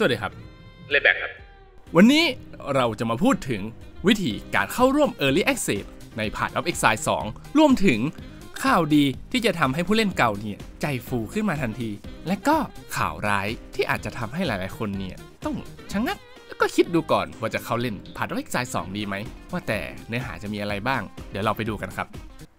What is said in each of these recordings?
สวัสดีครับ เลแบกครับ วันนี้เราจะมาพูดถึงวิธีการเข้าร่วม Early Access ใน Path of Exile 2 รวมถึงข่าวดีที่จะทำให้ผู้เล่นเก่าเนี่ยใจฟูขึ้นมาทันที และก็ข่าวร้ายที่อาจจะทำให้หลายๆ คนเนี่ยต้องชะงักแล้วก็คิดดูก่อนว่าจะเข้าเล่น Path of Exile 2 ดีไหม ว่าแต่เนื้อหาจะมีอะไรบ้าง เดี๋ยวเราไปดูกันครับ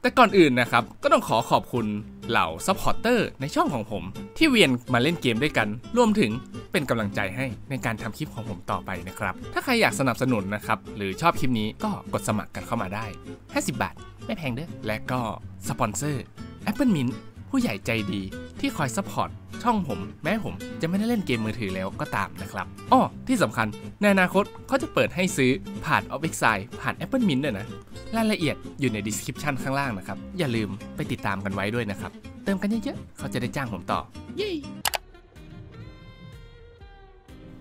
แต่ก่อนอื่นนะครับ ก็ต้องขอขอบคุณเหล่า supporter ในช่องของผม ที่เวียนมาเล่นเกมด้วยกัน รวมถึงเป็นกำลังใจให้ในการทำคลิปของผมต่อไปนะครับ ถ้าใครอยากสนับสนุนนะครับ หรือชอบคลิปนี้ก็กดสมัครกันเข้ามาได้ 50 บาท ไม่แพงเด้อและก็สปอนเซอร์ Apple Mint ผู้ใหญ่ใจดีที่คอย support ช่องผม แม้ผมจะไม่ได้เล่นเกมมือถือแล้วก็ตามนะครับอ้อที่สำคัญในอนาคตเขาจะเปิดให้ซื้อ Path of Exile ผ่าน Apple Mint ด้วยนะ รายละเอียดอยู่ใน description ข้างล่างนะครับ อย่าลืมไปติดตามกันไว้ด้วยนะครับ เติมกันเยอะๆเขาจะได้จ้างผมต่อ เย้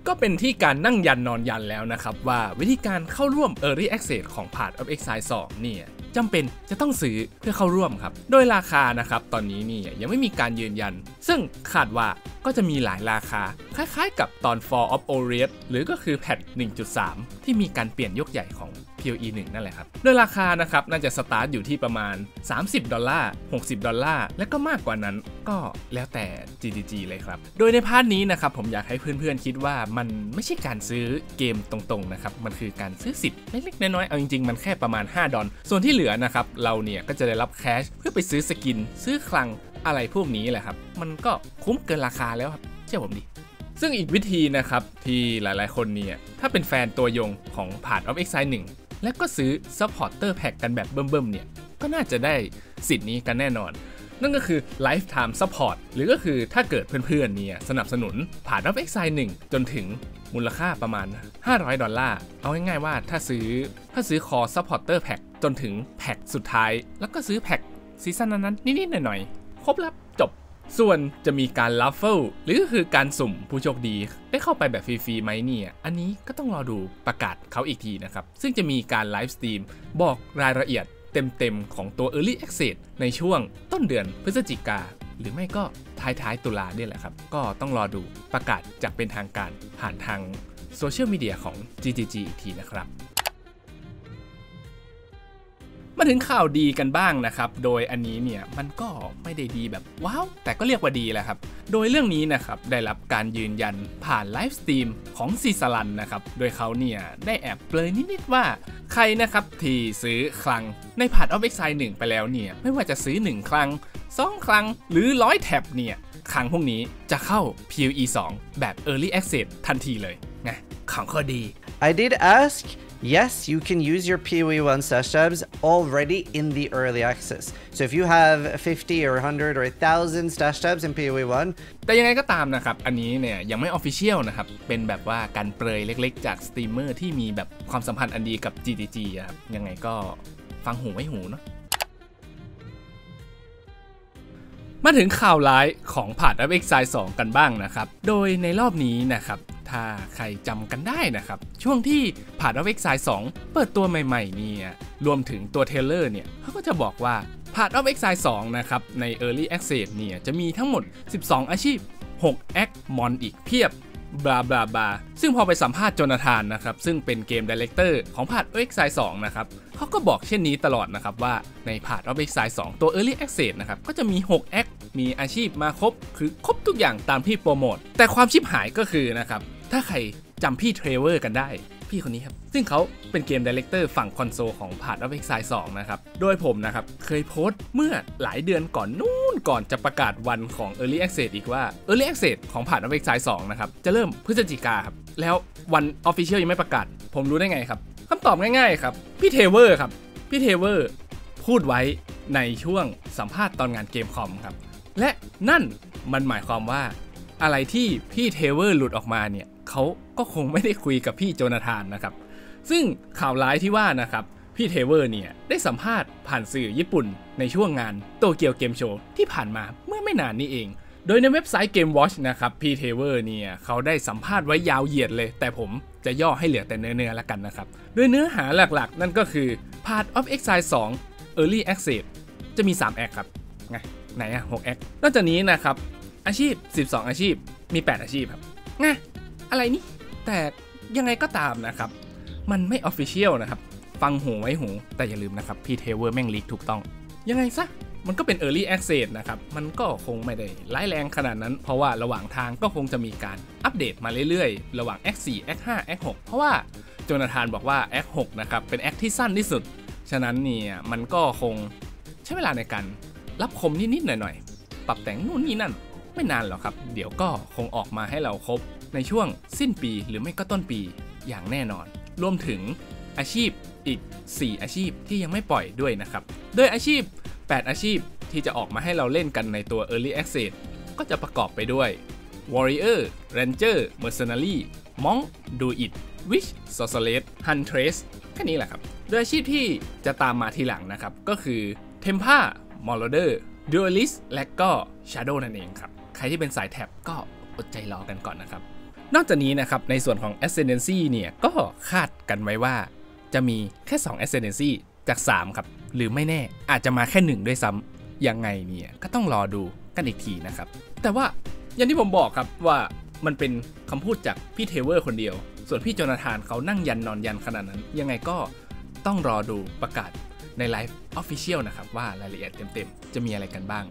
ก็เป็นที่การนั่งยันนอนยันแล้วนะครับ ว่าวิธีการเข้าร่วม Early Access ของ Path of Exile 2เนี่ยจำเป็นจะต้องซื้อเพื่อเข้าร่วมครับ โดยราคานะครับ ตอนนี้นี่ยังไม่มีการยืนยัน ซึ่งคาดว่าก็จะมีหลายราคา คล้ายๆกับตอน Fall of Orion หรือก็คือแพท1.3 ที่มีการเปลี่ยนยกใหญ่ของ PoE 1 นั่นแหละครับ โดยราคานะครับน่าจะสตาร์ทอยู่ที่ประมาณ 30 ดอลลาร์ 60 ดอลลาร์ และก็มากกว่านั้นก็แล้วแต่ GGG เลยครับ โดยใน part นี้นะครับผมอยากให้เพื่อนๆคิดว่ามันไม่ใช่การซื้อเกมตรงๆนะครับ มันคือการซื้อสิทธิ์เล็กๆน้อยๆ เอาจริงๆ มันแค่ประมาณ 5 ดอล ส่วนที่เหลือนะครับเราเนี่ยก็จะได้รับ cash เพื่อไปซื้อ skin ซื้อคลังอะไรพวกนี้แหละครับ มันก็คุ้มเกินราคาแล้วครับ เชื่อผมดิซึ่งอีกวิธีนะครับที่หลายๆ คนเนี่ยถ้าเป็นแฟนตัวยงของ Path of Exile 1 และก็ซื้อ Supporter Pack กันแบบเบิ่มๆเนี่ย ก็น่าจะได้สิทธิ์นี้กันแน่นอน นั่นก็คือ Lifetime Support หรือก็คือถ้าเกิดเพื่อนๆเนี่ยสนับสนุนผ่าน of Exile 1 จนถึงมูลค่าประมาณ 500 ดอลลาร์ เอาง่ายๆว่าถ้าซื้อถ้าซื้อคอ Supporter Pack จนถึงแพ็กสุดท้าย แล้วก็ซื้อแพ็ก season นั้นๆนิดๆหน่อยๆ ครบแล้วจบ ส่วนจะมีการ raffle หรือก็คือการสุ่มผู้โชคดี ได้เข้าไปแบบฟรีๆไหมเนี่ย อันนี้ก็ต้องรอดูประกาศเขาอีกทีนะครับ ซึ่งจะมีการ livestream บอกรายละเอียดเต็มๆ ของตัว Early Access ในช่วงต้นเดือนพฤศจิกา หรือไม่ก็ท้ายๆตุลาเนี่ยแหละครับ ก็ต้องรอดูประกาศจากเป็นทางการผ่านทางโซเชียลมีเดียของ GGG อีกทีนะครับ มาถึงข่าวดีกันบ้างนะครับ โดยอันนี้เนี่ยมันก็ไม่ได้ดีแบบว้าว แต่ก็เรียกว่าดีแหละครับ โดยเรื่องนี้นะครับได้รับการยืนยันผ่าน livestream ของ Zizaran นะครับ โดยเขาเนี่ยได้แอบเปรยนิด ๆ ว่าใครนะครับที่ซื้อคลังในผ่าน of Exile 1ไปแล้วเนี่ยไม่ว่าจะซื้อ 1คลัง2คลังหรือร้อย tab เนี่ยคลังพวกนี้จะเข้า PoE 2แบบ Early Access ทันทีเลยไงของข้อดี I did ask. Yes, you can use your PoE1 stash tabs already in the early access. So if you have 50 or 100 or 1000 stash tabs in PoE1, แต่ยังไงก็ตามนะครับ อันนี้เนี่ยยังไม่ official นะครับ เป็นแบบว่าการเปรยเล็กๆ จากสตรีมเมอร์ที่มีแบบความสัมพันธ์อันดีกับ GGG ครับ ยังไงก็ฟังหูไว้หูเนาะ มาถึงข่าวร้ายของผ่าน Up Exile 2 กันบ้างนะครับ โดยในรอบนี้นะครับ ถ้าใครจำกันได้นะครับ ช่วงที่ผ่าน Up Exile 2เปิดตัวใหม่ๆเนี่ยรวมถึงตัว trailer เนี่ยเขาก็จะบอกว่าPath of Exile 2นะครับ ใน Early Access เนี่ย จะมีทั้งหมด 12 อาชีพ 6 act มอนอีกเพียบ blah blah blah ซึ่งพอไปสัมภาษณ์โจนาธานนะครับ ซึ่งเป็นเกมดีเลกเตอร์ของพาร์ท Exile 2นะครับเขาก็บอกเช่นนี้ตลอดนะครับ ว่าในพาร์ท Exile 2ตัว Early Access นะครับ ก็จะมี 6 act มีอาชีพมาครบ คือครบทุกอย่างตามที่โปรโมทแต่ความชิบหายก็คือนะครับ ถ้าใครจำพี่เทรเวอร์กันได้ พี่คนนี้ครับ ซึ่งเขาเป็น game director ฝั่งคอนโซลของ Path of Exile 2 นะครับ โดยผมนะครับ เคยโพสต์เมื่อหลายเดือนก่อนนู่นก่อนจะประกาศวันของ Early Access อีกว่า Early Access ของ Path of Exile 2 นะครับ จะเริ่มพฤศจิกาครับ แล้ววัน Official ยังไม่ประกาศ ผมรู้ได้ไงครับคำตอบง่ายๆครับพี่เทรเวอร์ครับพี่เทรเวอร์พูดไว้ในช่วงสัมภาษณ์ตอนงาน Gamescom ครับและนั่นมันหมายความว่าอะไรที่พี่เทรเวอร์หลุดออกมาเนี่ย เขาก็คงไม่ได้คุยกับพี่โจนาธานนะครับ ซึ่งข่าวร้ายที่ว่านะครับ พี่เทรเวอร์เนี่ยได้สัมภาษณ์ผ่านสื่อญี่ปุ่นในช่วงงาน Tokyo Game Show ที่ผ่านมาเมื่อไม่นานนี้เอง โดยในเว็บไซต์ Game Watch นะครับพี่เทรเวอร์เนี่ยเขาได้สัมภาษณ์ไว้ยาวเหยียดเลย แต่ผมจะย่อให้เหลือแต่เนื้อๆแล้วกันนะครับ โดยเนื้อหาหลักๆ นั่นก็คือ Path of Exile 2 Early Access จะมี 3 act ครับ ไง ไหนอะ6 Act นอกจากนี้นะครับ อาชีพ 12 อาชีพ มี 8 อาชีพครับไง อะไรนี่ แต่ยังไงก็ตามนะครับ มันไม่ official นะครับ ฟังหูไว้หู แต่อย่าลืมนะครับ พี่เทเวอร์แม่ง leak ถูกต้อง ยังไงซะ มันก็เป็น Early Access นะครับ มันก็คงไม่ได้ร้ายแรงขนาดนั้น เพราะว่าระหว่างทางก็คงจะมีการอัปเดตมาเรื่อยๆ ระหว่าง Act 4 Act 5 Act 6เพราะว่าโจนาธานบอกว่า Act 6นะครับ เป็น Act ที่สั้นที่สุด ฉะนั้นเนี่ยมันก็คงใช้เวลาในการรับคมนิดๆหน่อยๆ ปรับแต่งนู่นนี่นั่น ไม่นานหรอกครับ เดี๋ยวก็คงออกมาให้เราครบ ในช่วงสิ้นปีหรือไม่ก็ต้นปีอย่างแน่นอน รวมถึงอาชีพอีก 4 อาชีพที่ยังไม่ปล่อยด้วยนะครับ โดยอาชีพ 8 อาชีพที่จะออกมาให้เราเล่นกันในตัว Early Access ก็จะประกอบไปด้วย Warrior Ranger Mercenary Monk Druid Witch Sorceress Huntress แค่นี้แหละครับ โดยอาชีพที่จะตามมาทีหลังนะครับ ก็คือ Tempa Marauder Duelist และก็ Shadow นั่นเองครับ ใครที่เป็นสายแท็บก็อดใจรอกันก่อนนะครับ นอกจากนี้นะครับในส่วนของ Ascendancy เนี่ยก็คาดกันไว้ว่า จะมีแค่ 2 Ascendancy จาก 3 ครับ หรือไม่แน่อาจจะมาแค่ 1 ด้วยซ้ำยังไงเนี่ยก็ต้องรอดูกันอีกทีนะครับ แต่ว่าอย่างที่ผมบอกครับว่ามันเป็นคำพูดจากพี่เทเวอร์คนเดียว ส่วนพี่โจนาธานเขานั่งยันนอนยันขนาดนั้น ยังไงก็ต้องรอดูประกาศใน live official นะครับว่ารายละเอียดเต็มๆ จะมีอะไรกันบ้าง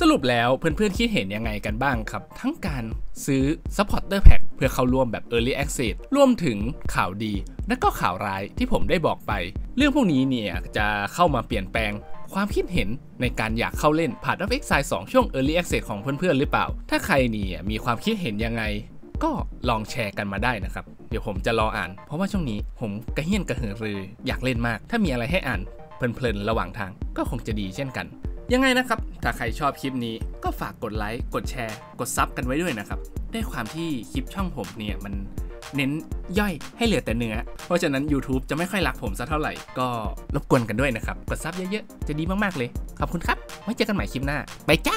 สรุปแล้วเพื่อนๆ คิดเห็นยังไงกันบ้างครับ ทั้งการซื้อ Supporter Pack เพื่อเข้าร่วมแบบ Early Access รวมถึงข่าวดี และก็ข่าวร้ายที่ผมได้บอกไป เรื่องพวกนี้เนี่ยจะเข้ามาเปลี่ยนแปลงความคิดเห็นในการอยากเข้าเล่นผ่าน of Exile 2 ช่วง Early Access ของเพื่อนๆหรือเปล่า ถ้าใครเนี่ยมีความคิดเห็นยังไง ก็ลองแชร์กันมาได้นะครับ เดี๋ยวผมจะรออ่าน เพราะว่าช่วงนี้ผมกระเฮี้ยนกระหือรือ อยากเล่นมาก ถ้ามีอะไรให้อ่านเพลินๆระหว่างทางก็คงจะดีเช่นกันยังไงนะครับ ถ้าใครชอบคลิปนี้ก็ฝากกดไลค์ กดแชร์ กดซับกันไว้ด้วยนะครับ ด้วยความที่คลิปช่องผมเนี่ยมันเน้นย่อยให้เหลือแต่เนื้อ เพราะฉะนั้น YouTube จะไม่ค่อยรักผมสักเท่าไหร่ ก็รบกวนกันด้วยนะครับ กดซับเยอะๆ จะดีมากๆเลย ขอบคุณครับ ไว้เจอกันใหม่คลิปหน้า ไปจ้า